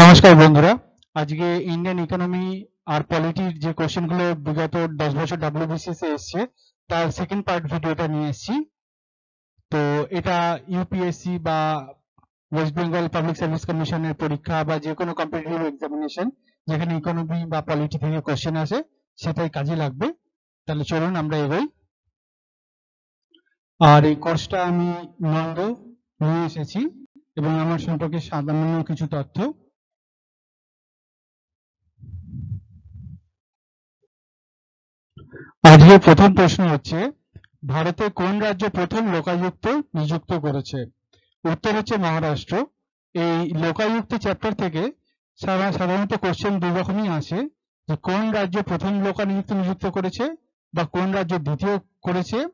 নমস্কার বন্ধুরা। আজকে ইন্ডিয়ান ইকোনমি আর পলিটির যে কোশ্চেনগুলো বিগত দশ বছর ডাব্লিউবিসিএস এ এসছে, তার সেকেন্ড পার্ট ভিডিওটা নিয়ে এসেছি। তো এটা ইউপিএসসি বা ওয়েস্ট বেঙ্গল পাবলিক সার্ভিস কমিশনের পরীক্ষা বা যে কোনো কম্পিটিটিভ এক্সামিনেশন যেখানে ইকোনমি বা পলিটি থেকে কোশ্চেন আসে, সেটাই কাজে লাগবে। তাহলে চলুন আমরা এগোই। আর এই কোর্সটা আমি নন্দ নিয়ে এসেছি। এবং আমার সম্পর্কে সামান্য কিছু তথ্য। আজকে প্রথম প্রশ্ন হচ্ছে, ভারতে কোন রাজ্য প্রথম লোকায়ুক্ত নিযুক্ত করেছে? উত্তর হচ্ছে মহারাষ্ট্র। এই লোকায়ুক্ত চ্যাপ্টার থেকে সাধা- সাধারণত কোশ্চেন দুই রকমই আসে। যে কোন রাজ্য প্রথম লোকানিযুক্ত নিযুক্ত করেছে বা কোন রাজ্য দ্বিতীয় করেছে?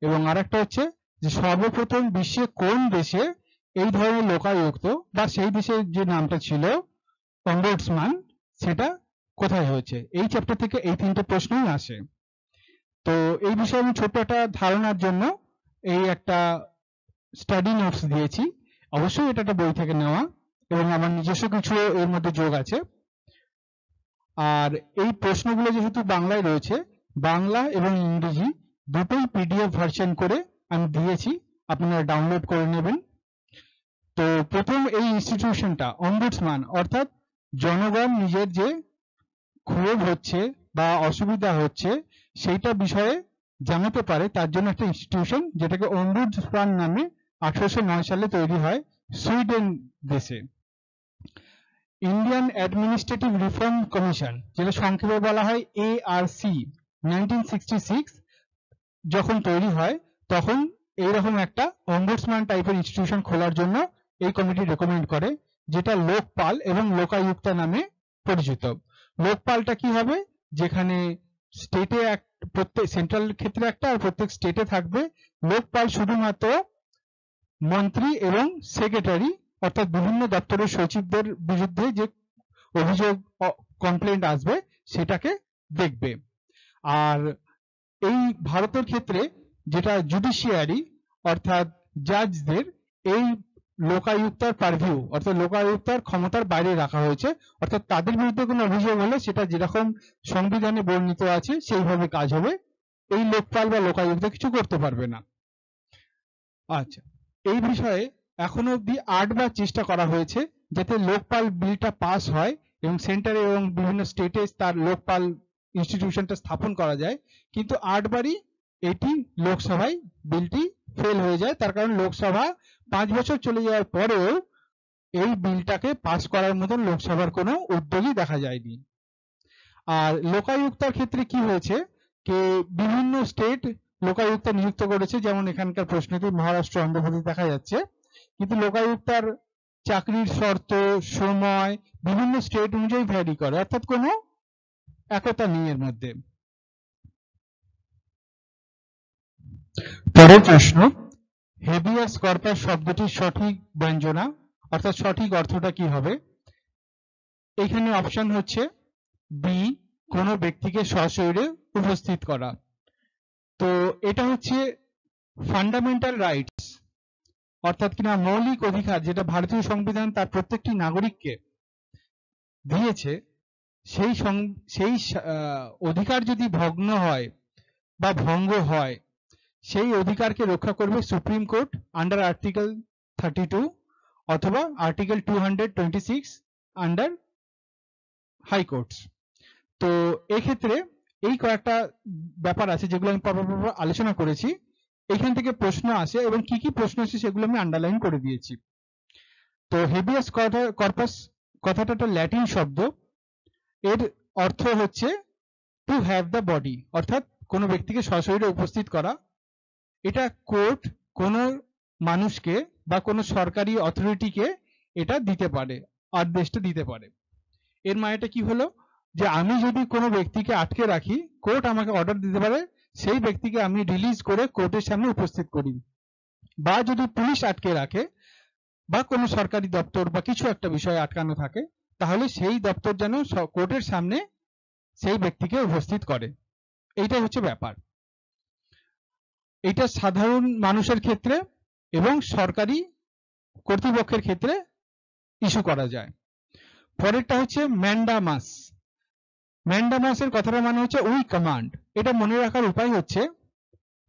এবং আরেকটা হচ্ছে যে সর্বপ্রথম বিশ্বে কোন দেশে এই ধরনের লোকায়ুক্ত বা সেই দেশের যে নামটা ছিল অম্বুডসম্যান সেটা কোথায় হয়েছে? এই চ্যাপ্টার থেকে এই তিনটে প্রশ্নই আসে। তো এই বিষয়ে আমি ছোট্ট একটা ধারণার জন্য এই একটা স্টাডি নোটস দিয়েছি। অবশ্যই এটা একটা বই থেকে নেওয়া এবং আমার নিজস্ব কিছু এর মধ্যে যোগ আছে। আর এই প্রশ্নগুলো যেহেতু বাংলায় রয়েছে, বাংলা এবং ইংরেজি দুটোই পিডিএফ ভার্সন করে আমি দিয়েছি। আপনারা ডাউনলোড করে নেবেন। তো প্রথম এই ইনস্টিটিউশনটা অম্বুডসম্যান অর্থাৎ জনগণ নিজের যে ক্ষোভ হচ্ছে বা অসুবিধা হচ্ছে, সেইটা বিষয়ে জানাতে পারে। তার জন্য একটা ইনস্টিটিউশন যেটাকে অম্বুডসম্যান নামে আঠারোশো নয় সালে তৈরি হয় সুইডেন দেশে। ইন্ডিয়ান অ্যাডমিনিস্ট্রেটিভ রিফর্ম কমিশন যেটা সংক্ষেপে বলা হয় এআরসি নাইনটিন সিক্সটি সিক্স যখন তৈরি হয়, তখন এইরকম একটা অম্বুডসম্যান টাইপের ইনস্টিটিউশন খোলার জন্য এই কমিটি রেকমেন্ড করে, যেটা লোকপাল এবং লোকায়ুক্তা নামে পরিচিত। লোকপালটা কি হবে? যেখানে স্টেটে এক, প্রত্যেক সেন্ট্রাল ক্ষেত্রে একটা আর প্রত্যেক স্টেটে থাকবে। লোকপাল শুধুমাত্র মন্ত্রী এবং সেক্রেটারি অর্থাৎ বিভিন্ন দপ্তরের সচিবদের বিরুদ্ধে যে অভিযোগ কমপ্লেন্ট আসবে, সেটাকে দেখবে। আর এই ভারতের ক্ষেত্রে যেটা জুডিশিয়ারি অর্থাৎ জাজদের এই লোকায়ুক্তার পারভিউ অর্থাৎ লোকায়ুক্তার ক্ষমতার বাইরে রাখা হয়েছে, অর্থাৎ তাদের বিরুদ্ধে কোনো অভিযোগ হলে সেটা যেরকম সংবিধানে বর্ণিত আছে, সেইভাবে কাজ হবে। এই লোকপাল বা লোকায়ুক্ত কিছু করতে পারবে না। আচ্ছা এই বিষয়ে এখনও অবধি আটবার চেষ্টা করা হয়েছে যাতে লোকপাল বিলটা পাস হয় এবং সেন্টারে এবং বিভিন্ন স্টেটে তার লোকপাল ইনস্টিটিউশনটা স্থাপন করা যায়। কিন্তু আটবারই এটি লোকসভায় বিলটি ফেল হয়ে যায়। তার কারণ লোকসভা পাঁচ বছর চলে যাওয়ার পরেও এই বিলটাকে পাস করার মতন লোকসভার কোনো উদ্যোগই দেখা যায়নি। আর লোকায়ুক্তার ক্ষেত্রে কি হয়েছে? যে বিভিন্ন স্টেট লোকায়ুক্ত নিযুক্ত করেছে, যেমন এখানকার প্রশ্নটি মহারাষ্ট্র অন্ধ্রপ্রদেশ দেখা যাচ্ছে। কিন্তু লোকায়ুক্তার চাকরির শর্ত, সময় বিভিন্ন স্টেট অনুযায়ী ভ্যারি করে, অর্থাৎ কোনো একতা নেই এর মধ্যে। পরের প্রশ্ন হেভিয়াস কর্পাস শব্দটির সঠিক ব্যঞ্জনা, অর্থাৎ সঠিক অর্থটা কি হবে? এখানে অপশন হচ্ছে বি কোনো ব্যক্তিকে সশরীরে উপস্থিত করা। তো এটা হচ্ছে ফান্ডামেন্টাল রাইটস অর্থাৎ কিনা মৌলিক অধিকার যেটা ভারতীয় সংবিধান তার প্রত্যেকটি নাগরিককে দিয়েছে, সেই সেই অধিকার যদি ভগ্ন হয় বা ভঙ্গ হয় সেই অধিকারকে রক্ষা করবে supreme court under article thirty two অথবা article two hundred twenty six under high courts তো এক্ষেত্রে এই কয়েকটা ব্যাপার আছে যেগুলো আমি পরপর পরপর আলোচনা করেছি। এখান থেকে প্রশ্ন আসে এবং কি কি প্রশ্ন আসে সেগুলো আমি আন্ডারলাইন করে দিয়েছি। তো হেভিয়াস কর্পাস কথাটা একটা ল্যাটিন শব্দ। এর অর্থ হচ্ছে টু হ্যাভ দ্য বডি অর্থাৎ কোনো ব্যক্তিকে সশরীরে উপস্থিত করা। এটা কোর্ট কোনো মানুষকে বা কোনো সরকারি অথরিটিকে এটা দিতে পারে, আদেশটা দিতে পারে। এর মানেটা কি হলো? যে আমি যদি কোনো ব্যক্তিকে আটকে রাখি, কোর্ট আমাকে অর্ডার দিতে পারে, সেই ব্যক্তিকে আমি রিলিজ করে কোর্টের সামনে উপস্থিত করি। বা যদি পুলিশ আটকে রাখে বা কোনো সরকারি দপ্তর বা কিছু একটা বিষয়ে আটকানো থাকে, তাহলে সেই দপ্তর যেন কোর্টের সামনে সেই ব্যক্তিকে উপস্থিত করে। এইটা হচ্ছে ব্যাপার। এটা সাধারণ মানুষের ক্ষেত্রে এবং সরকারি কর্তৃপক্ষের ক্ষেত্রে ইস্যু করা যায়। পরেরটা হচ্ছে ম্যান্ডামাস। ম্যান্ডামাসের কথাটা মানে হচ্ছে উই কমান্ড। এটা মনে রাখার উপায় হচ্ছে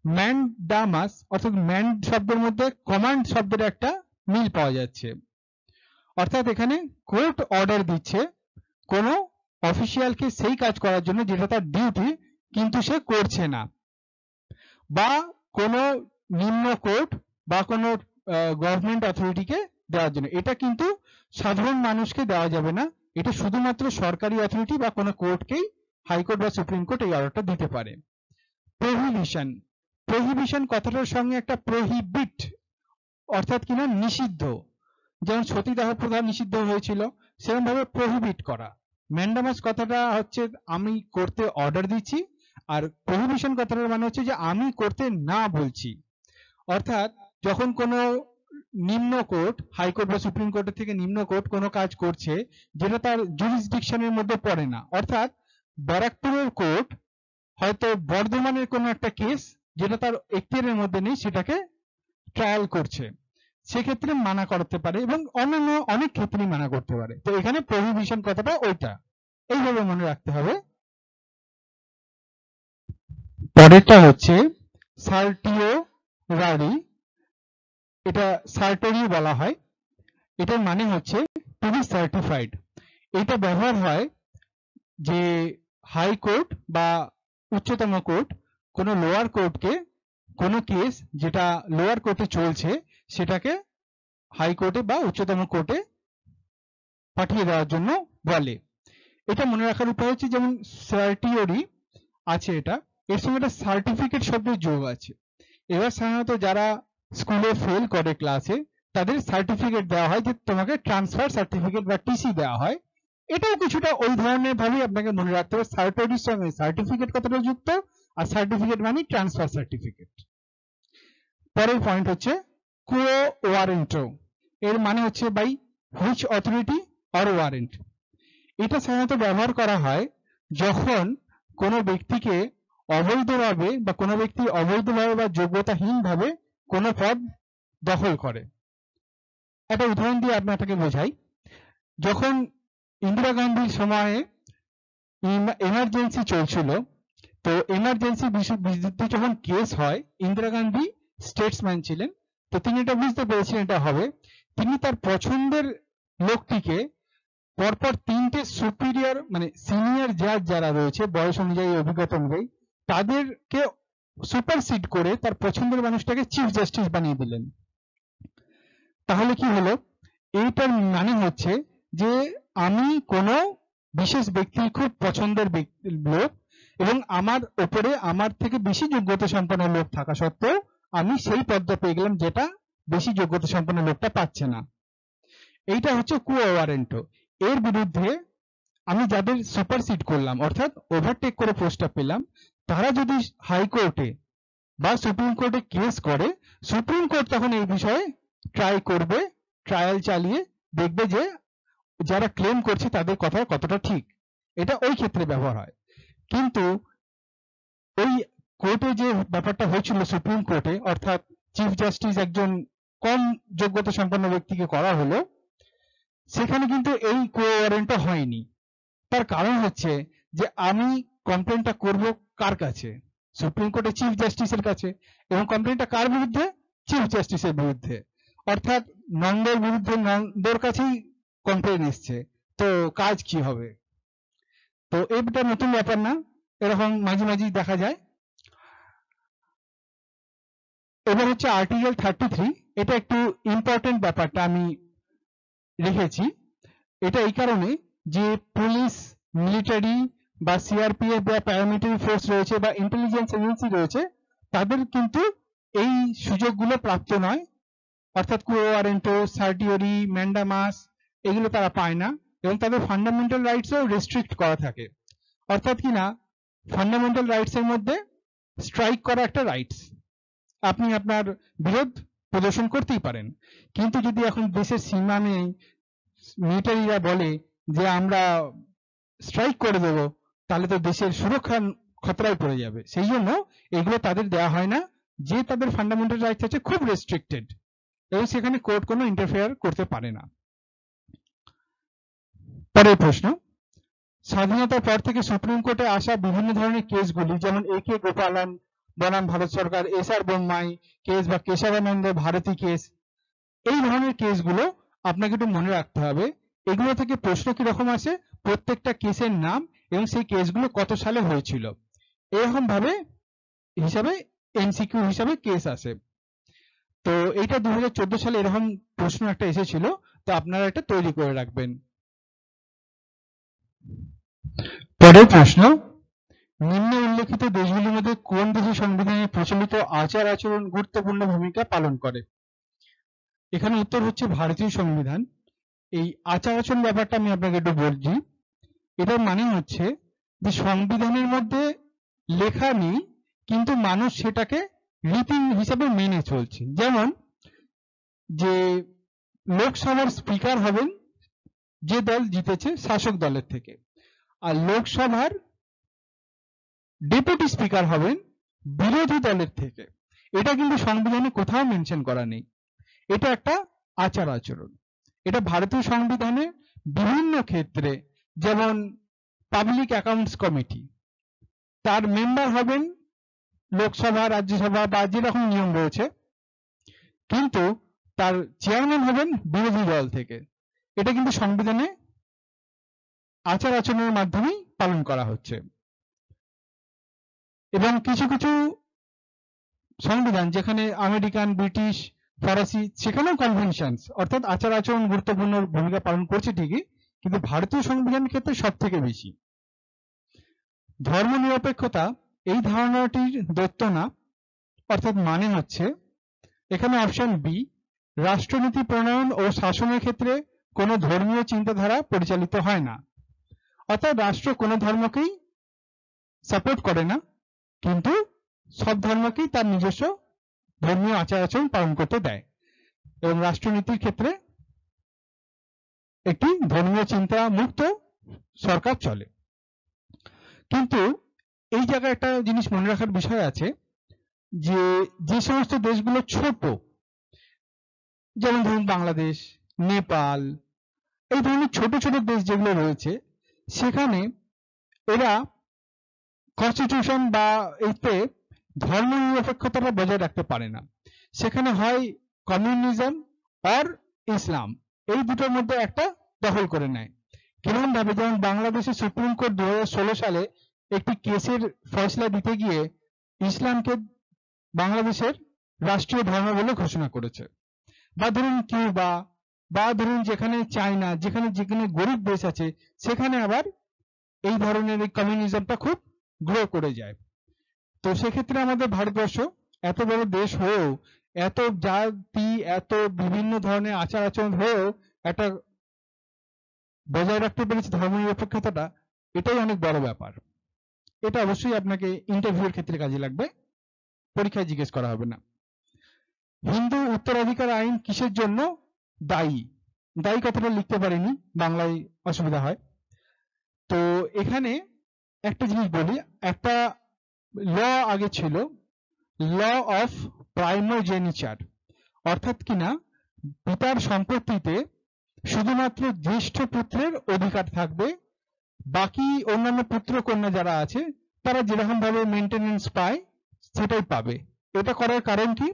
ম্যান্ডামাস অর্থাৎ ম্যান শব্দের মধ্যে কমান্ড শব্দের একটা মিল পাওয়া যাচ্ছে। অর্থাৎ এখানে কোর্ট অর্ডার দিচ্ছে কোনো অফিসিয়ালকে সেই কাজ করার জন্য যেটা তার ডিউটি, কিন্তু সে করছে না। বা কোনো নিম্ন কোর্ট বা কোনো গভর্নমেন্ট অথরিটিকে দেওয়ার জন্য। এটা কিন্তু সাধারণ মানুষকে দেওয়া যাবে না। এটা শুধুমাত্র সরকারি অথরিটি বা কোনো কোর্টকেই হাইকোর্ট বা সুপ্রিম কোর্ট এই অর্ডারটা দিতে পারে। প্রহিবিশন প্রহিবিশন কথাটার সঙ্গে একটা প্রহিবিট অর্থাৎ কিনা নিষিদ্ধ। যেমন সতীদাহ প্রথা নিষিদ্ধ হয়েছিল সেরকম ভাবে প্রহিবিট করা। ম্যান্ডামাস কথাটা হচ্ছে, আমি করতে অর্ডার দিচ্ছি আর প্রহিবিশন কথাটার মানে হচ্ছে যে আমি করতে না বলছি। অর্থাৎ যখন কোনো নিম্ন কোর্ট হাইকোর্ট বা সুপ্রিম কোর্টের থেকে নিম্ন কোর্ট কোনো কাজ করছে, যেটা তার জুরিসডিকশনের মধ্যে পড়ে না। অর্থাৎ ব্যারাকপুরের কোর্ট হয়তো বর্ধমানের কোনো একটা কেস যেটা তার এখতিয়ারের মধ্যে নেই, সেটাকে ট্রায়াল করছে। সেক্ষেত্রে মানা করতে পারে এবং অন্যান্য অনেক ক্ষেত্রেই মানা করতে পারে। তো এখানে প্রহিবিশন কথাটা ওইটা। এইভাবে মনে রাখতে হবে। পরেরটা হচ্ছে সার্টিও রারি এটা সার্টারি বলা হয়। এটার মানে হচ্ছে টু বি সার্টিফাইড এটা ব্যবহার হয় যে হাই কোর্ট বা উচ্চতম কোর্ট কোনো লোয়ার কোর্টকে কোনো কেস যেটা লোয়ার কোর্টে চলছে, সেটাকে হাই কোর্টে বা উচ্চতম কোর্টে পাঠিয়ে দেওয়ার জন্য বলে। এটা মনে রাখার উপায় হচ্ছে যেমন সার্টিওরি আছে এটা। এর সঙ্গে একটা সার্টিফিকেট শব্দের যোগ আছে। এবার সাধারণত যারা স্কুলে ফেল করে ক্লাসে তাদের সার্টিফিকেট দেওয়া হয় যে তোমাকে ট্রান্সফার সার্টিফিকেট বা টিসি দেওয়া হয়। এটাও কিছুটা ওই ধরনের ভাবেই আপনাকে মনে রাখতে হবে। সার্টিফিকেট সঙ্গে সার্টিফিকেট কথাটা যুক্ত, আর সার্টিফিকেট মানে ট্রান্সফার সার্টিফিকেট পরের পয়েন্ট হচ্ছে কো ওয়ারেন্টো এর মানে হচ্ছে by which authority or warrant এটা সাধারণত ব্যবহার করা হয় যখন কোনো ব্যক্তিকে অবৈধভাবে বা কোনো ব্যক্তি অবৈধভাবে বা যোগ্যতাহীনভাবে কোনো পদ দখল করে। একটা উদাহরণ দিয়ে আপনাকে বোঝাই। যখন ইন্দিরা গান্ধীর সময়ে এমার্জেন্সি চলছিল, তো এমার্জেন্সি বিরুদ্ধে যখন কেস হয়, ইন্দিরা গান্ধী স্টেটসম্যান ছিলেন, তো তিনি এটা বুঝতে পেরেছিলেন এটা হবে। তিনি তার পছন্দের লোকটিকে পরপর তিনটে সুপিরিয়র মানে সিনিয়র জাজ যারা রয়েছে, বয়স অনুযায়ী, অভিজ্ঞতা অনুযায়ী তাদেরকে সুপারসিড করে তার পছন্দের মানুষটাকে চিফ জাস্টিস বানিয়ে দিলেন। তাহলে কি হলো? এইটার মানে হচ্ছে যে আমি কোনো বিশেষ ব্যক্তির খুব পছন্দের লোক এবং আমার ওপরে আমার থেকে বেশি যোগ্যতা সম্পন্ন লোক থাকা সত্ত্বেও আমি সেই পদটা পেয়ে গেলাম যেটা বেশি যোগ্যতা সম্পন্ন লোকটা পাচ্ছে না। এইটা হচ্ছে কু ওয়ারেন্টো এর বিরুদ্ধে আমি যাদের সুপারসিড করলাম, অর্থাৎ ওভারটেক করে পোস্টটা পেলাম তারা যদি হাইকোর্টে বা সুপ্রিম কোর্টে কেস করে সুপ্রিম কোর্ট তখন এই বিষয়ে ট্রাই করবে ট্রায়াল চালিয়ে দেখবে যে যারা ক্লেম করছে তাদের কথা কতটা ঠিক। এটা ওই ক্ষেত্রে ব্যবহার হয়। কিন্তু ওই কোর্টে যে ব্যাপারটা হয়েছিল সুপ্রিম কোর্টে অর্থাৎ চিফ জাস্টিস একজন কম যোগ্যতা সম্পন্ন ব্যক্তিকে করা হলো, সেখানে কিন্তু এই কোয়ারেন্টটা হয়নি। তার কারণ হচ্ছে যে আমি কমপ্লেনটা করব কার কাছে? সুপ্রিম কোর্টে চিফ জাস্টিসের কাছে। এবং কমপ্লেনটা কার বিরুদ্ধে? চিফ জাস্টিসের বিরুদ্ধে। অর্থাৎ নন্দর বিরুদ্ধে নন্দর কাছেই কমপ্লেন এসছে। তো কাজ কি হবে? তো এটা নতুন ব্যাপার না। এরকম মাঝে মাঝে দেখা যায়। এবার হচ্ছে আর্টিকেল থার্টি থ্রি এটা একটু ইম্পর্টেন্ট ব্যাপারটা আমি রেখেছি। এটা এই কারণে যে পুলিশ মিলিটারি বা সিআরপিএফ বা প্যারামিলিটারি ফোর্স রয়েছে বা ইন্টেলিজেন্স এজেন্সি রয়েছে, তাদের কিন্তু এই সুযোগগুলো প্রাপ্ত নয়। অর্থাৎ কোয়ারেন্টো সার্টিওরি, ম্যান্ডামাস, এগুলো তারা পায় না এবং তাদের ফান্ডামেন্টাল ও রেস্ট্রিক্ট করা থাকে। অর্থাৎ কি না ফান্ডামেন্টাল রাইটস এর মধ্যে স্ট্রাইক করা একটা রাইটস আপনি আপনার বিরোধ প্রদর্শন করতেই পারেন। কিন্তু যদি এখন দেশের সীমা নেই মিলিটারিরা বলে যে আমরা স্ট্রাইক করে দেব তাহলে তো দেশের সুরক্ষা খতরায় পড়ে যাবে। সেই জন্য এগুলো তাদের দেওয়া হয় না, যে তাদের ফান্ডামেন্টাল রাইটস আছে খুব রেস্ট্রিক্টেড এবং সেখানে কোর্ট কোনো ইন্টারফেয়ার করতে পারে না। পরের প্রশ্ন, স্বাধীনতার পর থেকে সুপ্রিম কোর্টে আসা বিভিন্ন ধরনের কেসগুলি, যেমন এ কে গোপালন, বনাম ভারত সরকার, এস আর বোম্মাই কেস বা কেশবানন্দ ভারতী কেস, এই ধরনের কেসগুলো আপনাকে একটু মনে রাখতে হবে। এগুলো থেকে প্রশ্ন কীরকম আসে? প্রত্যেকটা কেসের নাম এবং সেই কেসগুলো কত সালে হয়েছিল? এরকম ভাবে হিসাবে এমসিকিউ হিসাবে কেস আসে। তো এইটা দু হাজার চোদ্দ সালে এরকম প্রশ্ন একটা এসেছিল, তো আপনারা এটা তৈরি করে রাখবেন। পরের প্রশ্ন, নিম্ন উল্লেখিত দেশগুলির মধ্যে কোন দেশের সংবিধানে প্রচলিত আচার আচরণ গুরুত্বপূর্ণ ভূমিকা পালন করে? এখানে উত্তর হচ্ছে ভারতীয় সংবিধান। এই আচার আচরণ ব্যাপারটা আমি আপনাকে একটু বলছি। এটার মানে হচ্ছে যে সংবিধানের মধ্যে লেখা নেই, কিন্তু মানুষ সেটাকে রীতি হিসাবে মেনে চলছে। যেমন যে লোকসভার স্পিকার হবেন, যে দল জিতেছে শাসক দলের থেকে। আর লোকসভার ডেপুটি স্পিকার হবেন বিরোধী দলের থেকে। এটা কিন্তু সংবিধানে কোথাও মেনশন করা নেই। এটা একটা আচার আচরণ। এটা ভারতীয় সংবিধানে বিভিন্ন ক্ষেত্রে যেমন পাবলিক অ্যাকাউন্টস কমিটি তার মেম্বার হবেন লোকসভা, রাজ্যসভা বা যেরকম নিয়ম রয়েছে। কিন্তু তার চেয়ারম্যান হবেন বিরোধী দল থেকে। এটা কিন্তু সংবিধানে আচার আচরণের মাধ্যমেই পালন করা হচ্ছে। এবং কিছু কিছু সংবিধান যেখানে আমেরিকান, ব্রিটিশ, ফরাসি, সেখানেও কনভেনশনস অর্থাৎ আচার আচরণ গুরুত্বপূর্ণ ভূমিকা পালন করছে ঠিকই কিন্তু ভারতীয় সংবিধানের ক্ষেত্রে সব থেকে বেশি। ধর্ম নিরপেক্ষতা এই ধারণাটির দত্ত না, অর্থাৎ মানে হচ্ছে, এখানে অপশন বি রাষ্ট্রনীতি প্রণয়ন ও শাসনের ক্ষেত্রে কোনো ধর্মীয় চিন্তাধারা পরিচালিত হয় না। অর্থাৎ রাষ্ট্র কোনো ধর্মকেই সাপোর্ট করে না, কিন্তু সব ধর্মকেই তার নিজস্ব ধর্মীয় আচার আচরণ পালন করতে দেয় এবং রাষ্ট্রনীতির ক্ষেত্রে একটি ধর্মীয় চিন্তা মুক্ত সরকার চলে। কিন্তু এই জায়গায় একটা জিনিস মনে রাখার বিষয় আছে যে যে সমস্ত দেশগুলো ছোট, যেমন ধরুন বাংলাদেশ, নেপাল, এই ধরনের ছোট ছোট দেশ যেগুলো রয়েছে, সেখানে এরা কনস্টিটিউশন বা এতে ধর্ম নিরপেক্ষতাটা বজায় রাখতে পারে না। সেখানে হয় কমিউনিজম আর ইসলাম এই দুটোর মধ্যে একটা দখল করে নেয়। কীরকম ভাবে যেমন বাংলাদেশের সুপ্রিম কোর্ট দু সালে একটি কেসের ফয়সলা দিতে গিয়ে ইসলামকে বাংলাদেশের রাষ্ট্রীয় ধর্ম বলে ঘোষণা করেছে। বা ধরুন কিউবা, বা ধরুন যেখানে চায়না, যেখানে যেখানে গরিব দেশ আছে, সেখানে আবার এই ধরনের এই কমিউনিজমটা খুব গ্রো করে যায়। তো সেক্ষেত্রে আমাদের ভারতবর্ষ এত বড় দেশ হয়েও এত জাতি, এত বিভিন্ন ধরনের আচার আচরণ হয়েও একটা বজায় রাখতে পেরেছে ধর্ম নিরপেক্ষতাটা, এটাই অনেক বড় ব্যাপার। এটা অবশ্যই আপনাকে ইন্টারভিউর ক্ষেত্রে কাজে লাগবে। পরীক্ষায় জিজ্ঞেস করা হবে না। হিন্দু উত্তরাধিকার আইন কিসের জন্য দায়ী? দায়ী কথাটা লিখতে পারিনি, বাংলায় অসুবিধা হয়। তো এখানে একটা জিনিস বলি, একটা ল আগে ছিল ল অফ প্রাইমোজেনিচার অর্থাৎ কিনা পিতার সম্পত্তিতে শুধুমাত্র জ্যেষ্ঠ পুত্রের অধিকার থাকবে, বাকি অন্যান্য পুত্র কন্যা যারা আছে, তারা যেরকম ভাবে মেনটেনেন্স পায়, সেটাই পাবে। এটা করার কারণ কি?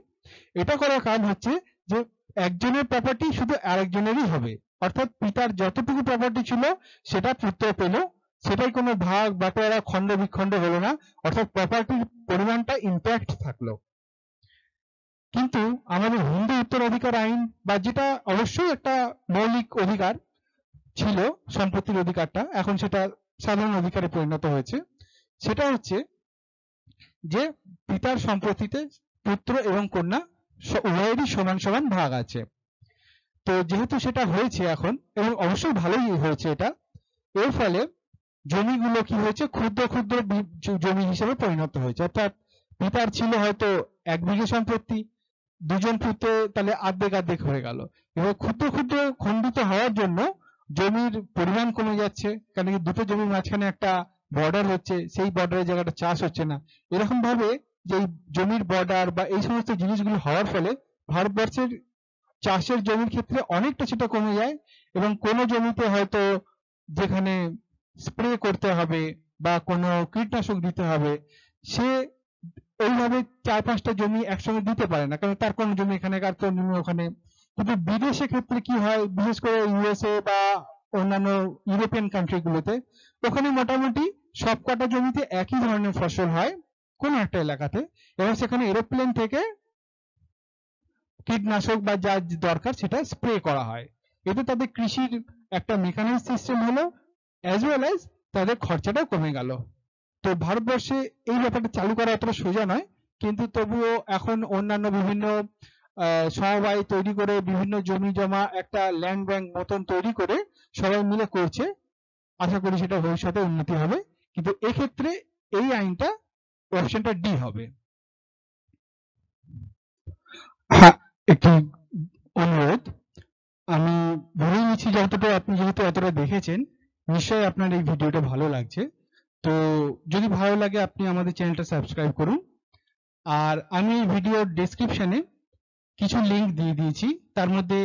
এটা করার কারণ হচ্ছে যে একজনের প্রপার্টি শুধু আরেকজনেরই হবে। অর্থাৎ পিতার যতটুকু প্রপার্টি ছিল, সেটা পুত্র পেল। সেটাই কোনো ভাগ বাটোয়ারা খণ্ড বিখণ্ড হলো না। অর্থাৎ প্রপার্টির পরিমাণটা ইম্প্যাক্ট থাকল। কিন্তু আমাদের হিন্দু উত্তরাধিকার আইন বা যেটা অবশ্যই একটা মৌলিক অধিকার ছিল, সম্পত্তির অধিকারটা, এখন সেটা সাধারণ অধিকারে পরিণত হয়েছে। সেটা হচ্ছে যে পিতার সম্পত্তিতে পুত্র এবং কন্যা উভয়েরই সমান সমান ভাগ আছে। তো যেহেতু সেটা হয়েছে এখন, এবং অবশ্যই ভালোই হয়েছে এটা, এর ফলে জমিগুলো কি হয়েছে? ক্ষুদ্র ক্ষুদ্র জমি হিসেবে পরিণত হয়েছে। অর্থাৎ পিতার ছিল হয়তো এক বিঘে সম্পত্তি দুজন পুত্র তাহলে আর্ধেক আর্ধেক হয়ে গেল। এবার ক্ষুদ্র ক্ষুদ্র খণ্ডিত হওয়ার জন্য জমির পরিমাণ কমে যাচ্ছে কারণ কি দুটো জমির মাঝখানে একটা বর্ডার হচ্ছে, সেই বর্ডারের জায়গাটা চাষ হচ্ছে না। এরকম ভাবে যে জমির বর্ডার বা এই সমস্ত জিনিসগুলো হওয়ার ফলে ভারতবর্ষের চাষের জমির ক্ষেত্রে অনেকটা সেটা কমে যায় এবং কোনো জমিতে হয়তো যেখানে স্প্রে করতে হবে বা কোনো কীটনাশক দিতে হবে, সে ওইভাবে চার পাঁচটা জমি একসঙ্গে দিতে পারে না, কারণ তার কোনো জমি এখানে কার কোনো জমি ওখানে। কিন্তু বিদেশে ক্ষেত্রে কি হয়, বিশেষ করে ইউএসএ বা অন্যান্য ইউরোপিয়ান কান্ট্রি গুলোতে, ওখানে মোটামুটি সব কটা জমিতে একই ধরনের ফসল হয় কোন একটা এলাকাতে। এবং সেখানে এরোপ্লেন থেকে কীটনাশক বা যা দরকার সেটা স্প্রে করা হয়। এতে তাদের কৃষির একটা মেকানিক সিস্টেম হলো অ্যাজ ওয়েল অ্যাজ তাদের খরচাটাও কমে গেল। তো ভারতবর্ষে এই ব্যাপারটা চালু করা অতটা সোজা নয়। কিন্তু তবুও এখন অন্যান্য বিভিন্ন আহ, সমবায় তৈরি করে বিভিন্ন জমি জমা একটা ল্যান্ড ব্যাংক মতন তৈরি করে সবাই মিলে করছে। আশা করি সেটা ভবিষ্যতে উন্নতি হবে। কিন্তু এক্ষেত্রে এই আইনটা অপশনটা ডি হবে। হ্যাঁ একটি অনুরোধ। আমি ধরে নিচ্ছি যতটা আপনি যেহেতু এতটা দেখেছেন নিশ্চয়ই আপনার এই ভিডিওটা ভালো লাগছে। তো যদি ভালো লাগে, আপনি আমাদের চ্যানেলটা সাবস্ক্রাইব করুন। আর আমি এই ভিডিওর ডেসক্রিপশনে কিছু লিংক দিয়ে দিয়েছি। তার মধ্যে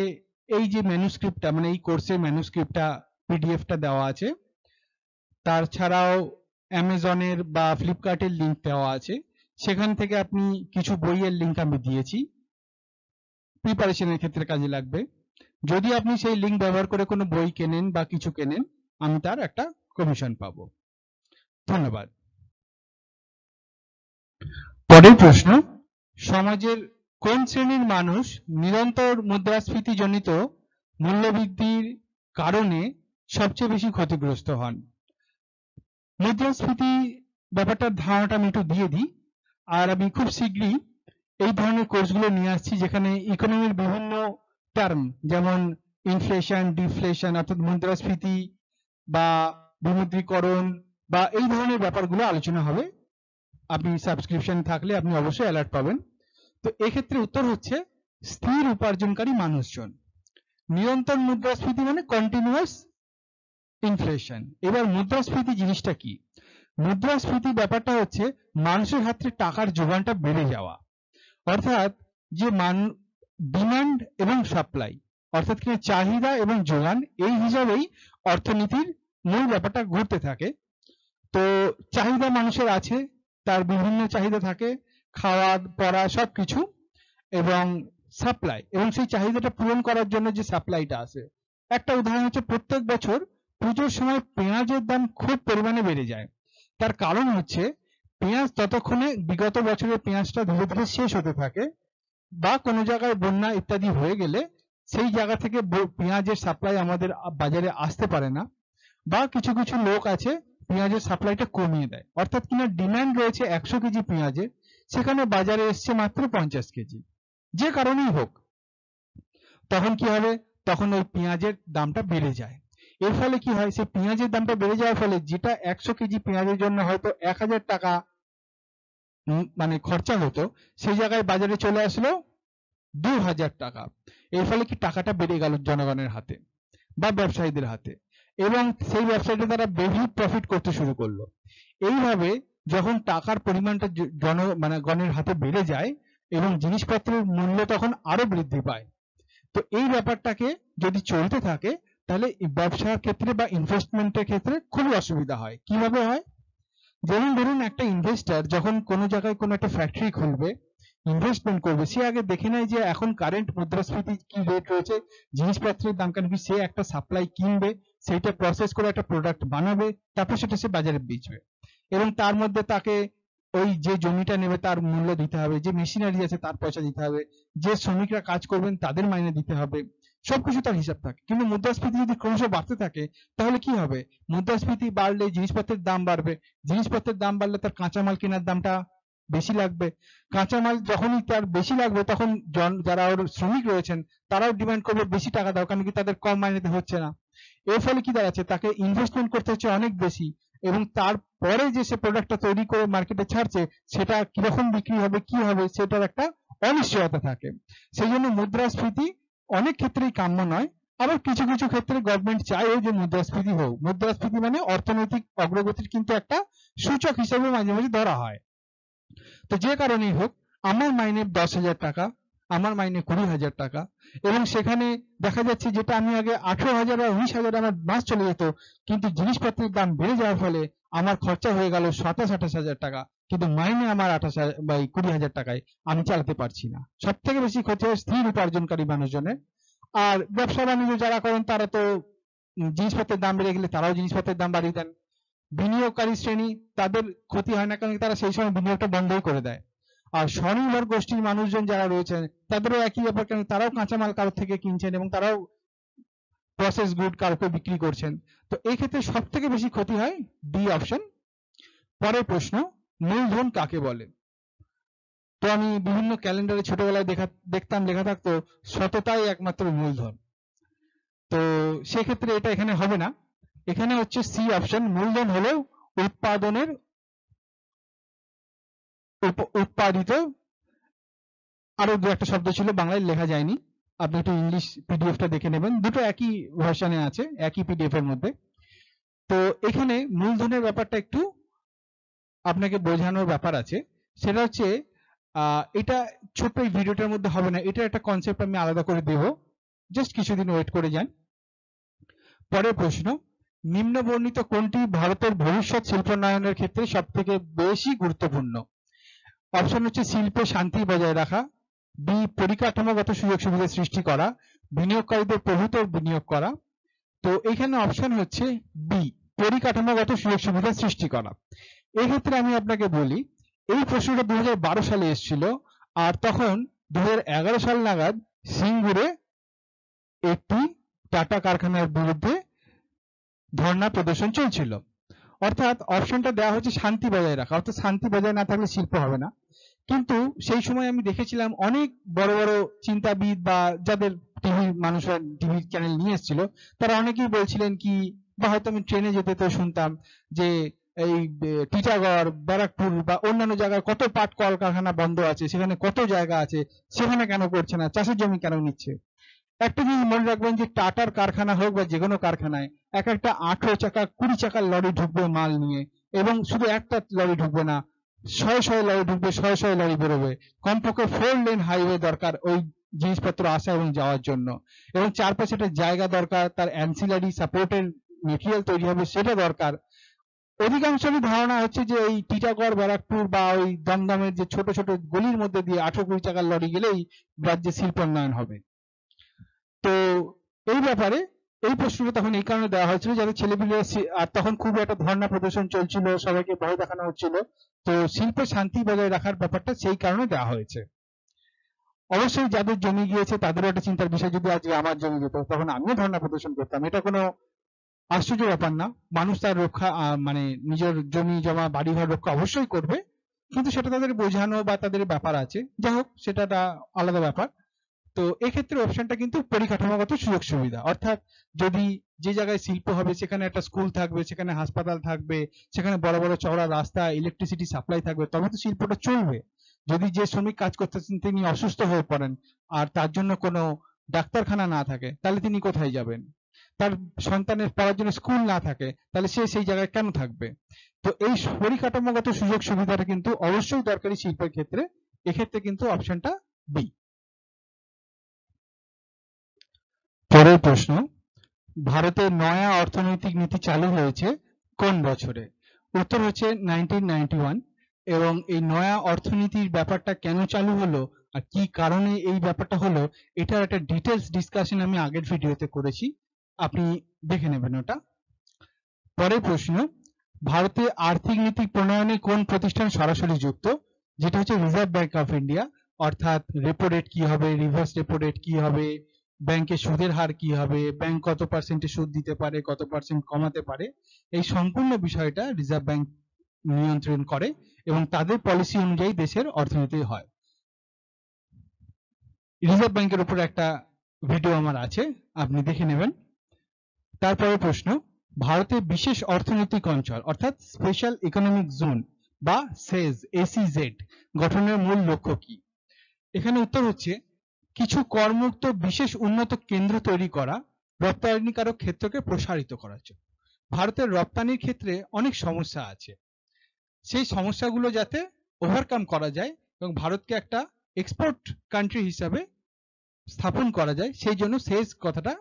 এই যে ম্যানুস্ক্রিপ্টটা মানে এই কোর্সের ম্যানুস্ক্রিপ্টটা পিডিএফটা দেওয়া আছে। তার ছাড়াও অ্যামাজনের বা ফ্লিপকার্টের লিংক দেওয়া আছে। সেখান থেকে আপনি কিছু বইয়ের লিংক আমি দিয়েছি। প্রিপারেশনের ক্ষেত্রে কাজে লাগবে। যদি আপনি সেই লিংক ব্যবহার করে কোনো বই কেনেন বা কিছু কেনেন, আমি তার একটা কমিশন পাবো। ধন্যবাদ। পরের প্রশ্ন, সমাজের কোন শ্রেণির মানুষ নিরন্তর মুদ্রাস্ফীতি জনিত মূল্যবৃদ্ধির কারণে সবচেয়ে বেশি ক্ষতিগ্রস্ত হন? মুদ্রাস্ফীতি ব্যাপারটার ধারণাটা আমি একটু দিয়ে দিই, আর আমি খুব শীঘ্রই এই ধরনের কোর্সগুলো নিয়ে আসছি যেখানে ইকোনমির বিভিন্ন টার্ম যেমন ইনফ্লেশন ডিফ্লেশন অর্থাৎ মুদ্রাস্ফীতি বা বিমুদ্রীকরণ বা এই ধরনের ব্যাপারগুলো আলোচনা হবে। আপনি সাবস্ক্রিপশন থাকলে আপনি অবশ্যই অ্যালার্ট পাবেন। তো এক্ষেত্রে উত্তর হচ্ছে, স্থির উপার্জনকারী মানুষজন। নিরন্তর মুদ্রাস্ফীতি মানে কন্টিনিউয়াস ইনফ্লেশন এবার মুদ্রাস্ফীতি জিনিসটা কি? মুদ্রাস্ফীতি ব্যাপারটা হচ্ছে, মানুষের হাতে টাকার যোগানটা বেড়ে যাওয়া। অর্থাৎ যে মান ডিমান্ড এবং সাপ্লাই অর্থাৎ কিনা চাহিদা এবং যোগান, এই হিসাবেই অর্থনীতির মূল ব্যাপারটা ঘুরতে থাকে। তো চাহিদা মানুষের আছে, তার বিভিন্ন চাহিদা থাকে খাওয়া পড়া সবকিছু এবং সাপ্লাই এবং সেই চাহিদাটা পূরণ করার জন্য যে সাপ্লাইটা আসে একটা উদাহরণ হচ্ছে প্রত্যেক বছর পুজোর সময় পেঁয়াজের দাম খুব পরিমাণে বেড়ে যায়। তার কারণ হচ্ছে পেঁয়াজ ততক্ষণে বিগত বছরের পেঁয়াজটা ধীরে ধীরে শেষ হতে থাকে বা কোনো জায়গায় বন্যা ইত্যাদি হয়ে গেলে সেই জায়গা থেকে পেঁয়াজের সাপ্লাই আমাদের বাজারে আসতে পারে না বা কিছু কিছু লোক আছে পেঁয়াজের সাপ্লাইটা কমিয়ে দেয়। অর্থাৎ কিনা ডিমান্ড রয়েছে একশো কেজি পেঁয়াজের, সেখানে বাজারে এসছে মাত্র পঞ্চাশ কেজি। যে কারণেই হোক, তখন কি হবে? তখন ওই পেঁয়াজের দামটা বেড়ে যায়। এর ফলে কি হয়? সেই পেঁয়াজের দামটা বেড়ে যাওয়ার ফলে যেটা একশো কেজি পেঁয়াজের জন্য হয়তো এক হাজার টাকা মানে খরচা হতো, সেই জায়গায় বাজারে চলে আসলো দু হাজার টাকা। এর ফলে কি টাকাটা বেড়ে গেল জনগণের হাতে বা ব্যবসায়ীদের হাতে। এবং সেই ব্যবসায়ীরা তারা বেশি প্রফিট করতে শুরু করল। এইভাবে যখন টাকার পরিমাণটা জন মানে গণের হাতে বেড়ে যায় এবং জিনিসপত্রের মূল্য তখন আরও বৃদ্ধি পায়। তো এই ব্যাপারটাকে যদি চলতে থাকে, তাহলে ব্যবসার ক্ষেত্রে বা ইনভেস্টমেন্টের ক্ষেত্রে খুবই অসুবিধা হয়। কীভাবে হয়? যেমন ধরুন একটা ইনভেস্টর যখন কোনো জায়গায় কোনো একটা ফ্যাক্টরি খুলবে ইনভেস্টমেন্ট করবে, সে আগে দেখে নেয় যে এখন কারেন্ট মুদ্রাস্ফীতি কি রেট রয়েছে, জিনিসপত্রের দাম কেন কি সে একটা সাপ্লাই কিনবে সেইটা প্রসেস করে একটা প্রোডাক্ট বানাবে, তারপর সেটা সে বাজারে বেচবে। এবং তার মধ্যে তাকে ওই যে জমিটা নেবে তার মূল্য দিতে হবে, যে মেশিনারি আছে তার পয়সা দিতে হবে, যে শ্রমিকরা কাজ করবেন তাদের মাইনে দিতে হবে, সবকিছু তার হিসাব থাকে। কিন্তু মুদ্রাস্ফীতি যদি ক্রমশ বাড়তে থাকে, তাহলে কি হবে? মুদ্রাস্ফীতি বাড়লে জিনিসপত্রের দাম বাড়বে। জিনিসপত্রের দাম বাড়লে তার কাঁচামাল কেনার দামটা বেশি লাগবে। কাঁচামাল যখনই তার বেশি লাগবে, তখন জন- যারা ওর শ্রমিক রয়েছেন, তারাও ডিমান্ড করবে বেশি টাকা দাও, কারণ কি তাদের কম মাইনেতে হচ্ছে না। এর ফলে কি দাঁড়াচ্ছে? তাকে ইনভেস্টমেন্ট করতে হচ্ছে অনেক বেশি এবং তারপরে যে সে প্রোডাক্টটা তৈরি করে মার্কেটে ছাড়ছে, সেটা কীরকম বিক্রি হবে, কি হবে, সেটার একটা অনিশ্চয়তা থাকে। সেই জন্য মুদ্রাস্ফীতি অনেক ক্ষেত্রেই কাম্য নয়। আবার কিছু কিছু ক্ষেত্রে গভর্নমেন্ট চায়ও যে মুদ্রাস্ফীতি হোক। মুদ্রাস্ফীতি মানে অর্থনৈতিক অগ্রগতির কিন্তু একটা সূচক হিসেবে মাঝে মাঝে ধরা হয়। তো যে কারণেই হোক, আমার মাইনে দশ হাজার টাকা আমার মাইনে কুড়ি হাজার টাকা। এবং সেখানে দেখা যাচ্ছে যেটা আমি আগে আঠারো হাজার বা উনিশ হাজার আমার মাস চলে যেত, কিন্তু জিনিসপত্রের দাম বেড়ে যাওয়ার ফলে আমার খরচা হয়ে গেল সাতাশ, আঠাশ হাজার টাকা। কিন্তু মাইনে আমার আঠাশ বা কুড়ি হাজার টাকায় আমি চালাতে পারছি না। সব থেকে বেশি ক্ষতি হয় স্থির উপার্জনকারী মানুষজনের। আর ব্যবসা বাণিজ্য যারা করেন, তারা তো জিনিসপত্রের দাম বেড়ে গেলে তারাও জিনিসপত্রের দাম বাড়িয়ে দেন। বিনিয়োগকারী শ্রেণি, তাদের ক্ষতি হয় না, কারণ তারা সেই সময় বিনিয়োগটা বন্ধই করে দেয়। আর স্বনির্ভর গোষ্ঠীর মানুষজন যারা রয়েছেন, তাদেরও একই ব্যাপার কারণ তারাও কাঁচামাল কারোর থেকে কিনছেন এবং তারাও প্রসেস গুড কাউকে বিক্রি করছেন। তো এই ক্ষেত্রে সব থেকে বেশি ক্ষতি হয় ডি অপশন পরের প্রশ্ন, মূলধন কাকে বলে? তো আমি বিভিন্ন ক্যালেন্ডারে ছোটবেলায় দেখা, দেখতাম, লেখা থাকতো, সততাই একমাত্র মূলধন। তো সেক্ষেত্রে এটা এখানে হবে না। এখানে হচ্ছে সি অপশন মূলধন হলো উৎপাদনের উৎপাদিত। আরও দু একটা শব্দ ছিল বাংলায় লেখা যায়নি। আপনি একটু ইংলিশ পিডিএফটা দেখে নেবেন। দুটো একই ভার্সনে আছে একই পিডিএফ এর মধ্যে। তো এখানে মূলধনের ব্যাপারটা একটু আপনাকে বোঝানোর ব্যাপার আছে। সেটা হচ্ছে আহ, এটা ছোট্ট এই ভিডিওটার মধ্যে হবে না। এটা একটা কনসেপ্ট আমি আলাদা করে দেব। জাস্ট কিছুদিন ওয়েট করে যান। পরের প্রশ্ন নিম্ন বর্ণিত কোনটি ভারতের ভবিষ্যৎ শিল্পোন্নয়নের ক্ষেত্রে সব থেকে বেশি গুরুত্বপূর্ণ? অপশন হচ্ছে শিল্পে শান্তি বজায় রাখা বি পরিকাঠামোগত সুযোগ সুবিধা সৃষ্টি করা, বিনিয়োগকারীদের প্রভূত বিনিয়োগ করা। তো এখানে অপশন হচ্ছে বি পরিকাঠামোগত সুযোগ সুবিধা সৃষ্টি করা। এক্ষেত্রে আমি আপনাকে বলি, এই প্রশ্নটা দু হাজার বারো সালে এসেছিল, আর তখন দু হাজার এগারো সাল নাগাদ সিঙ্গুরে একটি টাটা কারখানার বিরুদ্ধে ধর্ণা প্রদর্শন চলছিল। অর্থাৎ অপশনটা দেওয়া হচ্ছে শান্তি বজায় রাখা। অর্থাৎ শান্তি বজায় না থাকলে শিল্প হবে না। কিন্তু সেই সময় আমি দেখেছিলাম অনেক বড় বড় চিন্তাবিদ বা যাদের টিভি মানুষরা টিভি চ্যানেল নিয়ে এসেছিল, তারা অনেকেই বলছিলেন কি, বা হয়তো আমি ট্রেনে যেতে তো শুনতাম যে এই টিটাগড়, ব্যারাকপুর বা অন্যান্য জায়গায় কত পাট কলকারখানা বন্ধ আছে, সেখানে কত জায়গা আছে, সেখানে কেন করছে না, চাষের জমি কেন নিচ্ছে? একটা জিনিস মনে রাখবেন যে টাটার কারখানা হোক বা যে কোনো কারখানায়, এক একটা আঠেরো চাকা, কুড়ি চাকার লরি ঢুকবে মাল নিয়ে এবং শুধু একটা লরি ঢুকবে না শয়ে শয়ে লরি ঢুকবে শয়ে শয়ে লরি বেরোবে। কমপক্ষে ফোর লেন হাইওয়ে দরকার ওই জিনিসপত্র আসা এবং যাওয়ার জন্য। এবং চারপাশে একটা জায়গা দরকার, তার অ্যান্সিলারি সাপোর্টের মেটেরিয়াল তৈরি হবে, সেটা দরকার। অধিকাংশেরই ধারণা হচ্ছে যে এই টিটাগড়, ব্যারাকপুর বা ওই দমদমের যে ছোট ছোট গলির মধ্যে দিয়ে আঠেরো কুড়ি চাকার লরি গেলেই রাজ্যে শিল্পোন্নয়ন হবে। তো এই ব্যাপারে এই প্রশ্নটা তখন এই কারণে দেওয়া হয়েছিল যাতে ছেলেপিলেরা আর তখন খুব একটা ধর্ণা প্রদর্শন চলছিল, সবাইকে ভয় দেখানো হচ্ছিল। তো শিল্পের শান্তি বজায় রাখার ব্যাপারটা সেই কারণে দেওয়া হয়েছে। অবশ্যই যাদের জমি গিয়েছে তাদেরও একটা চিন্তার বিষয় যদি আজকে আমার জমি যেত, তখন আমিও ধর্ণা প্রদর্শন করতাম। এটা কোনো আশ্চর্য ব্যাপার না। মানুষ তার রক্ষা মানে নিজের জমি, জমা, বাড়িঘর রক্ষা অবশ্যই করবে। কিন্তু সেটা তাদের বোঝানো বা তাদের ব্যাপার আছে। যাই হোক, সেটা আলাদা ব্যাপার। তো এক্ষেত্রে অপশনটা কিন্তু পরিকাঠামোগত সুযোগ সুবিধা। অর্থাৎ যদি যে জায়গায় শিল্প হবে, সেখানে একটা স্কুল থাকবে, সেখানে হাসপাতাল থাকবে, সেখানে বড় বড় চওড়া রাস্তা ইলেকট্রিসিটি সাপ্লাই থাকবে, তবে তো শিল্পটা চলবে। যদি যে শ্রমিক কাজ করতেছেন, তিনি অসুস্থ হয়ে পড়েন, আর তার জন্য কোনো ডাক্তারখানা না থাকে, তাহলে তিনি কোথায় যাবেন? তার সন্তানের পড়ার জন্য স্কুল না থাকে, তাহলে সে সেই জায়গায় কেন থাকবে? তো এই পরিকাঠামোগত সুযোগ সুবিধাটা কিন্তু অবশ্যই দরকারি শিল্পের ক্ষেত্রে। এক্ষেত্রে কিন্তু অপশনটা বি পরের প্রশ্ন, ভারতে নয়া অর্থনৈতিক নীতি চালু হয়েছে কোন বছরে? উত্তর হচ্ছে নাইনটিন এবং এই নয়া অর্থনীতির ব্যাপারটা কেন চালু হলো আর কি কারণে এই ব্যাপারটা হলো এটার একটা ডিটেলস ডিসকাশন আমি আগের ভিডিওতে করেছি। আপনি দেখে নেবেন ওটা। পরের প্রশ্ন, ভারতে আর্থিক নীতি প্রণয়নে কোন প্রতিষ্ঠান সরাসরি যুক্ত? যেটা হচ্ছে রিজার্ভ ব্যাংক অফ ইন্ডিয়া অর্থাৎ রেপো রেট কি হবে রিভার্স রেপো রেট কি হবে? ব্যাংকের সুদের হার কি হবে ব্যাংক কত পার্সেন্টে সুদ দিতে পারে, কত পার্সেন্ট কমাতে পারে, এই সম্পূর্ণ বিষয়টা রিজার্ভ ব্যাংক নিয়ন্ত্রণ করে এবং তাদের পলিসি অনুযায়ী দেশের অর্থনীতি হয়। রিজার্ভ ব্যাংকের উপর একটা ভিডিও আমার আছে, আপনি দেখে নেবেন। তারপরে প্রশ্ন ভারতের বিশেষ অর্থনৈতিক অঞ্চল, অর্থাৎ স্পেশাল ইকোনমিক জোন বা সেজ এসিজেড গঠনের মূল লক্ষ্য কি? এখানে উত্তর হচ্ছে কিছু করমুক্ত বিশেষ উন্নত কেন্দ্র তৈরি করা রপ্তানিকারক ক্ষেত্রকে প্রসারিত করার জন্য। ভারতের রপ্তানির ক্ষেত্রে অনেক সমস্যা আছে। সেই সমস্যাগুলো যাতে ওভারকাম করা যায় এবং ভারতকে একটা এক্সপোর্ট কান্ট্রি হিসাবে স্থাপন করা যায়, সেই জন্য শেষ কথাটা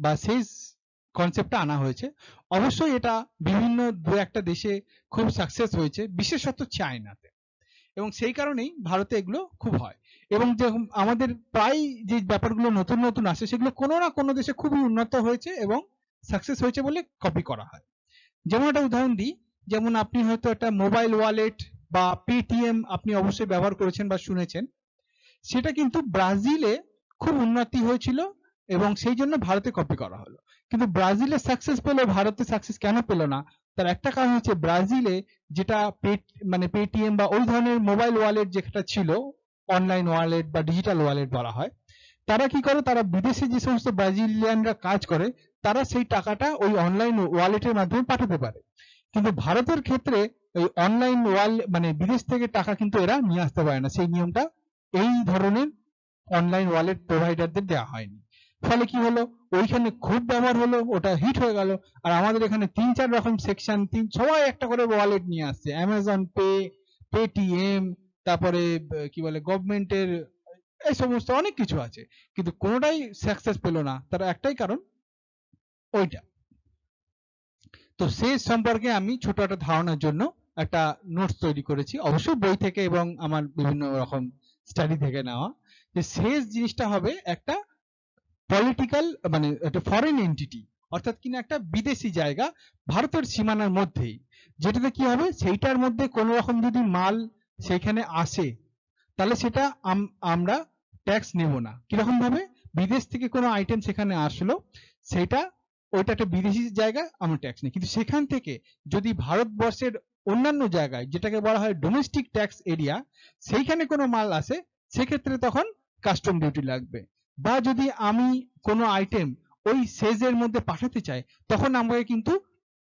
বা শেষ কনসেপ্টটা আনা হয়েছে। অবশ্যই এটা বিভিন্ন দু একটা দেশে খুব সাকসেস হয়েছে, বিশেষত চায়নাতে। এবং সেই কারণেই ভারতে এগুলো খুব হয়। এবং যে আমাদের প্রায় যে ব্যাপারগুলো নতুন নতুন আসে সেগুলো কোনো না কোনো দেশে খুবই উন্নত হয়েছে এবং সাকসেস হয়েছে বলে কপি করা হয়। যেমন একটা উদাহরণ দিই, যেমন আপনি হয়তো একটা মোবাইল ওয়ালেট বা পেটিএম আপনি অবশ্যই ব্যবহার করেছেন বা শুনেছেন। সেটা কিন্তু ব্রাজিলে খুব উন্নতি হয়েছিল এবং সেই জন্য ভারতে কপি করা হলো। কিন্তু ব্রাজিলে সাকসেস পেল, ভারতে সাকসেস কেন পেল না? তার একটা কারণ হচ্ছে ব্রাজিলে যেটা মানে পেটিএম বা ওই ধরনের মোবাইল ওয়ালেট যেটা ছিল অনলাইন ওয়ালেট বা ডিজিটাল ওয়ালেট বলা হয়, তারা কি করে? তারা বিদেশে যে সমস্ত ব্রাজিলিয়ানরা কাজ করে, তারা সেই টাকাটা ওই অনলাইন ওয়ালেটের মাধ্যমে পাঠাতে পারে। কিন্তু ভারতের ক্ষেত্রে ওই অনলাইন ওয়াল মানে বিদেশ থেকে টাকা কিন্তু এরা নিয়ে আসতে পারে না। সেই নিয়মটা এই ধরনের অনলাইন ওয়ালেট প্রোভাইডারদের দেওয়া হয়নি। ফলে কি হলো? ওইখানে খুব ব্যবহার হলো, ওটা হিট হয়ে গেল। আর আমাদের এখানে তিন চার রকম সেকশন তিন, সবাই একটা করে ওয়ালেট নিয়ে আসছে। অ্যামাজন পে পেটিএম তারপরে কি বলে গভর্নমেন্টের এই সমস্ত অনেক কিছু আছে। কিন্তু কোনোটাই সাকসেস পেল না। তার একটাই কারণ, ওইটা। তো শেষ সম্পর্কে আমি ছোট একটা ধারণার জন্য একটা নোটস তৈরি করেছি। অবশ্যই বই থেকে এবং আমার বিভিন্ন রকম স্টাডি থেকে নেওয়া। যে শেষ জিনিসটা হবে একটা পলিটিক্যাল মানে একটা ফরেন এন্টিটি অর্থাৎ কিনা একটা বিদেশি জায়গা ভারতের সীমানার মধ্যেই, যেটাতে কি হবে? সেইটার মধ্যে কোন রকম যদি মাল সেইখানে আসে, তাহলে সেটা আম- আমরা ট্যাক্স নেব না। কীরকম ভাবে? বিদেশ থেকে কোনো আইটেম সেখানে আসলো, সেটা, ওইটা একটা বিদেশি জায়গা, আমরা ট্যাক্স নেই। কিন্তু সেখান থেকে যদি ভারতবর্ষের অন্যান্য জায়গায়, যেটাকে বলা হয় ডোমেস্টিক ট্যাক্স এরিয়া সেইখানে কোনো মাল আসে, সেক্ষেত্রে তখন কাস্টম ডিউটি লাগবে। বা যদি আমি কোনো আইটেম ওই সেজের মধ্যে পাঠাতে চাই, তখন আমাকে কিন্তু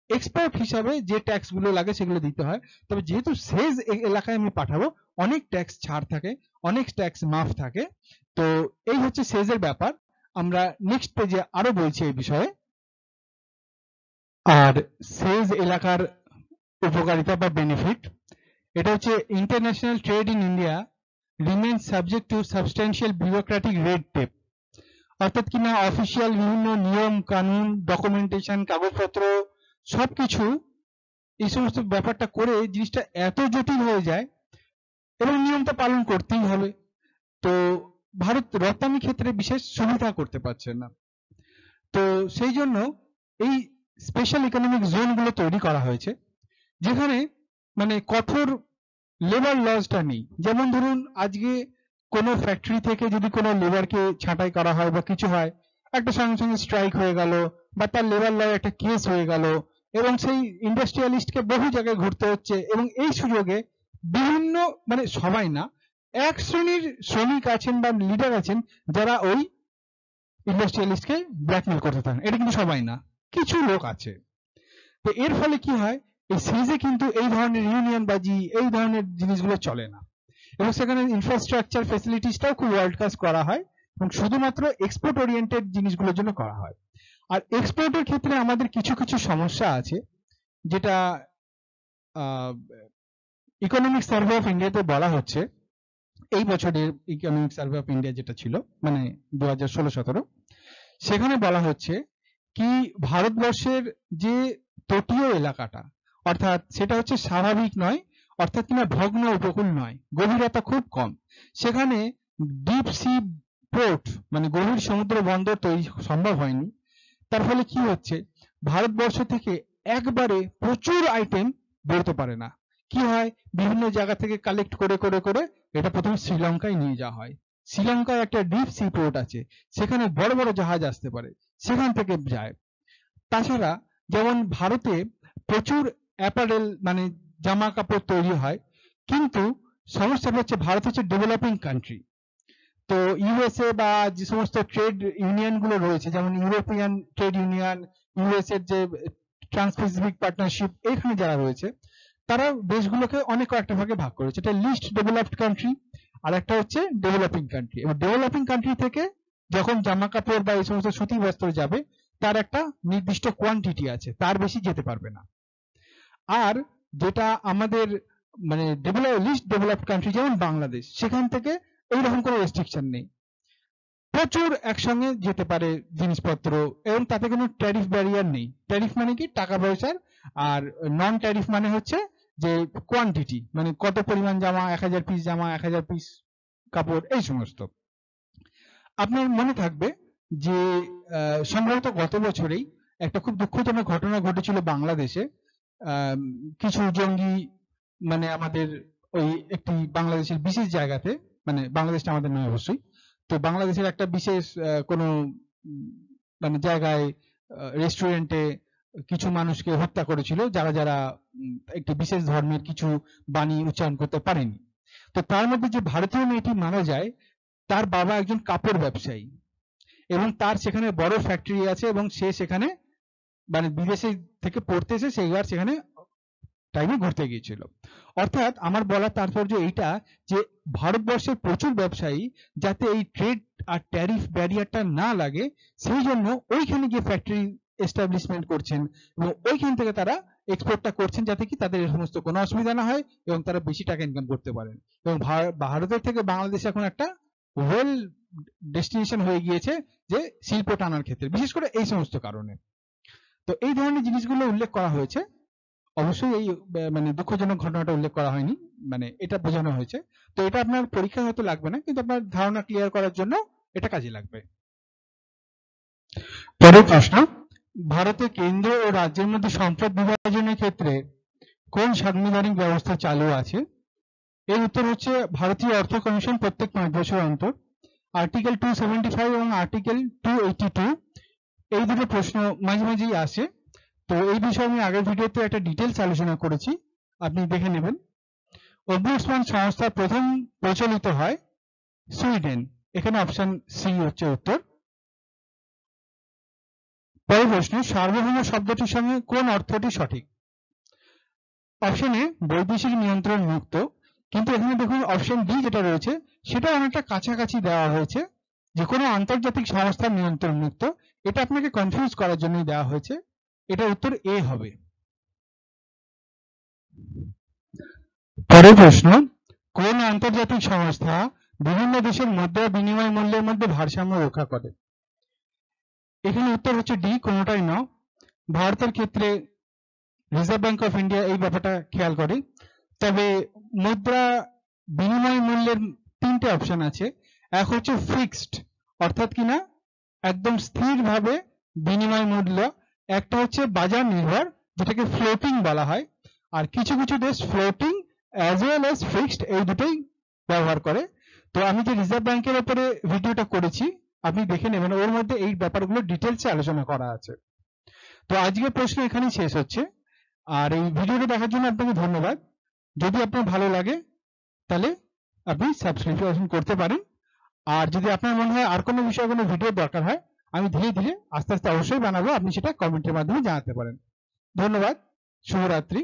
এক্সপোর্ট হিসাবে যে ট্যাক্সগুলো লাগে সেগুলো দিতে হয়। তবে যেহেতু সেজ এলাকায় আমি পাঠাবো, অনেক ট্যাক্স ছাড় থাকে, অনেক ট্যাক্স মাফ থাকে। তো এই হচ্ছে সেজের ব্যাপার। আমরা নেক্সট পেজে আরও বলছি এই বিষয়ে। আর সেজ এলাকার উপকারিতা বা বেনিফিট এটা হচ্ছে international trade in India remains subject to substantial bureaucratic red tape অর্থাৎ কিনা অফিসিয়াল বিভিন্ন নিয়ম, কানুন ডকুমেন্টেশন কাগজপত্র, সবকিছু এই সমস্ত ব্যাপারটা করে জিনিসটা এত জটিল হয়ে যায় এবং নিয়মটা পালন করতেই হবে। তো ভারত রপ্তানি ক্ষেত্রে বিশেষ সুবিধা করতে পারছে না। তো সেই জন্য এই স্পেশাল ইকোনমিক জোনগুলো তৈরি করা হয়েছে, যেখানে মানে কঠোর লেবার লসটা নেই। যেমন ধরুন, আজকে কোনো ফ্যাক্টরি থেকে যদি কোনো লেবারকে ছাঁটাই করা হয় বা কিছু হয়, একটা সঙ্গে সঙ্গে স্ট্রাইক হয়ে গেল বা তার লেবার লয় একটা কেস হয়ে গেল এবং সেই ইন্ডাস্ট্রিয়ালিস্টকে বহু জায়গায় ঘুরতে হচ্ছে এবং এই সুযোগে বিভিন্ন মানে সবাই না, এক শ্রেণির শ্রমিক আছেন বা লিডার আছেন যারা ওই industrialist ইন্ডাস্ট্রিয়ালিস্টকে ব্ল্যাকমেল করতে থাকেন। এটা কিন্তু সবাই না, কিছু লোক আছে। তো এর ফলে কি হয়, এই সিজে কিন্তু এই ধরনের ইউনিয়ন বাজি, এই ধরনের জিনিসগুলো চলে না। এবং সেখানে ইনফ্রাস্ট্রাকচার ফেসিলিটিসটাও খুব ওয়ার্ল্ড ক্লাস করা হয় এবং শুধুমাত্র এক্সপোর্ট ওরিয়েন্টেড জিনিসগুলোর জন্য করা হয়। আর এক্সপোর্টের ক্ষেত্রে আমাদের কিছু কিছু সমস্যা আছে, যেটা ইকোনমিক সার্ভে অফ ইন্ডিয়াতে বলা হচ্ছে। এই বছরের ইকোনমিক সার্ভে অফ ইন্ডিয়া যেটা ছিল মানে দু হাজার ষোলো, সতেরো, সেখানে বলা হচ্ছে কি ভারতবর্ষের যে তটীয় এলাকাটা, অর্থাৎ সেটা হচ্ছে স্বাভাবিক নয় অর্থাৎ কিনা ভগ্ন উপকূল নয়, গভীরতা খুব কম। সেখানে ডিপ সি পোর্ট মানে গভীর সমুদ্র বন্দর তৈরি সম্ভব হয়নি। তার ফলে কি হচ্ছে? ভারতবর্ষ থেকে একবারে প্রচুর আইটেম বেরোতে পারে না। কি হয়? বিভিন্ন জায়গা থেকে কালেক্ট করে করে করে এটা প্রথমে শ্রীলঙ্কায় নিয়ে যাওয়া হয়। শ্রীলঙ্কায় একটা ডিপ সি পোর্ট আছে। সেখানে বড় বড় জাহাজ আসতে পারে। সেখান থেকে যায়। তাছাড়া যেমন ভারতে প্রচুর অ্যাপারেল মানে জামা কাপড় তৈরি হয়। কিন্তু সমস্যাটা হচ্ছে ভারত হচ্ছে ডেভেলপিং কান্ট্রি তো ইউএসএ বা যে সমস্ত ট্রেড ইউনিয়নগুলো রয়েছে, যেমন ইউরোপিয়ান ট্রেড ইউনিয়ন ইউএস এর যে ট্রান্স প্যাসিফিক পার্টনারশিপ এখানে যারা রয়েছে, তারা দেশগুলোকে অনেক কয়েকটা ভাগে ভাগ করেছে। এটা লিস্ট ডেভেলপড কান্ট্রি আর একটা হচ্ছে ডেভেলপিং কান্ট্রি এবং ডেভেলপিং কান্ট্রি থেকে যখন জামা কাপড় বা এই সমস্ত সুতি বস্ত্র যাবে, তার একটা নির্দিষ্ট কোয়ান্টিটি আছে, তার বেশি যেতে পারবে না। আর যেটা আমাদের মানে ডেভেলপ লিস্ট ডেভেলপড কান্ট্রি যেমন বাংলাদেশ সেখান থেকে এইরকম কোনো রেস্ট্রিকশন নেই। প্রচুর একসঙ্গে যেতে পারে জিনিসপত্র এবং তাতে কোনো ট্যারিফ ব্যারিয়ার নেই। ট্যারিফ মানে কি? টাকা পয়সার আর নন ট্যারিফ মানে হচ্ছে যে কোয়ান্টিটি মানে কত পরিমাণ জামা এক হাজার পিস জামা এক হাজার পিস কাপড় এই সমস্ত। আপনার মনে থাকবে যে আহ, সম্ভবত গত বছরেই একটা খুব দুঃখজনক ঘটনা ঘটেছিল বাংলাদেশে। কিছু জঙ্গি মানে আমাদের ওই একটি বাংলাদেশের বিশেষ জায়গাতে মানে বাংলাদেশটা আমাদের নয় অবশ্যই, তো বাংলাদেশের একটা বিশেষ কোনো মানে জায়গায় রেস্টুরেন্টে কিছু মানুষকে হত্যা করেছিল, যারা যারা একটি বিশেষ ধর্মের কিছু বাণী উচ্চারণ করতে পারেনি। তো তার মধ্যে যে ভারতীয় মেয়েটি মারা যায়, তার বাবা একজন কাপড় ব্যবসায়ী এবং তার সেখানে বড় ফ্যাক্টরি আছে এবং সে সেখানে মানে বিদেশে থেকে পড়তে এসে সেইবার সেখানে টাইমে ঘুরতে গিয়েছিল। অর্থাৎ আমার বলার তাৎপর্য এইটা যে ভারতবর্ষের প্রচুর ব্যবসায়ী যাতে এই ট্রেড আর ট্যারিফ ব্যারিয়ারটা না লাগে, সেই জন্য ওইখানে গিয়ে ফ্যাক্টরি এস্টাবলিশমেন্ট করছেন এবং ওইখান থেকে তারা এক্সপোর্টটা করছেন যাতে কি তাদের এই সমস্ত কোনো অসুবিধা না হয় এবং তারা বেশি টাকা ইনকাম করতে পারেন। এবং ভার- ভারতের থেকে বাংলাদেশ এখন একটা ওয়েল ডেস্টিনেশন হয়ে গিয়েছে যে শিল্প টানার ক্ষেত্রে, বিশেষ করে এই সমস্ত কারণে। তো এই ধরনের জিনিসগুলো উল্লেখ করা হয়েছে। অবশ্যই এই মানে দুঃখজনক ঘটনাটা উল্লেখ করা হয়নি মানে এটা বোঝানো হয়েছে। তো এটা আপনার পরীক্ষা হয়তো লাগবে না, কিন্তু আপনার ধারণা ক্লিয়ার করার জন্য এটা কাজে লাগবে। পরের প্রশ্ন, ভারতে কেন্দ্র ও রাজ্যের মধ্যে সম্পদ বিভাজনের ক্ষেত্রে কোন সাংবিধানিক ব্যবস্থা চালু আছে? এর উত্তর হচ্ছে ভারতীয় অর্থ কমিশন প্রত্যেক পাঁচ বছর অন্তর। আর্টিকেল টু সেভেন্টি ফাইভ এবং আর্টিকেল টু এইটি টু এই দুটো প্রশ্ন মাঝে মাঝেই আসে। তো এই বিষয়ে আমি আগের ভিডিওতে একটা ডিটেলস আলোচনা করেছি। আপনি দেখে নেবেন। অম্বুডসম্যান সংস্থা প্রথম প্রচলিত হয় সুইডেন। এখানে অপশন সি হচ্ছে উত্তর। পরের প্রশ্ন, সার্বভৌম শব্দটির সঙ্গে কোন অর্থটি সঠিক? অপশন এ বৈদেশিক নিয়ন্ত্রণ মুক্ত। কিন্তু এখানে দেখুন অপশন ডি যেটা রয়েছে সেটা অনেকটা কাছাকাছি দেওয়া হয়েছে। যে কোনো আন্তর্জাতিক সংস্থার নিয়ন্ত্রণ মুক্ত এটা আপনাকে কনফিউজ করার জন্যই দেওয়া হয়েছে। এটা উত্তর এ হবে। পরের প্রশ্ন, কোন আন্তর্জাতিক সংস্থা বিভিন্ন দেশের মুদ্রা বিনিময় মূল্যের মধ্যে ভারসাম্য রক্ষা করে? এখানে উত্তর হচ্ছে ডি কোনোটাই না ভারতের ক্ষেত্রে রিজার্ভ ব্যাংক অফ ইন্ডিয়া এই ব্যাপারটা খেয়াল করে। তবে মুদ্রা বিনিময় মূল্যের তিনটে অপশন আছে। এক হচ্ছে ফিক্সড অর্থাৎ কিনা একদম স্থিরভাবে বিনিময় মূল্য। একটা হচ্ছে বাজার নির্ভর, যেটাকে ফ্লোটিং বলা হয়। আর কিছু কিছু দেশ floating as well as fixed এই দুটোই ব্যবহার করে। তো আমি যে রিজার্ভ ব্যাংকের উপরে ভিডিওটা করেছি, আপনি দেখে নেবেন, ওর মধ্যে এই ব্যাপারগুলো ডিটেলসে আলোচনা করা আছে। তো আজকে প্রশ্ন এখানেই শেষ হচ্ছে। আর এই ভিডিওটা দেখার জন্য আপনাকে ধন্যবাদ। যদি আপনার ভালো লাগে, তাহলে আপনি সাবস্ক্রিপশন করতে পারেন। আর যদি আপনার মনে হয় আর কোনো বিষয়ে কোনো ভিডিও দরকার হয়, আমি ধীরে ধীরে আস্তে আস্তে অবশ্যই বানাবো। আপনি সেটা কমেন্টের মাধ্যমে জানাতে পারেন। ধন্যবাদ। শুভরাত্রি।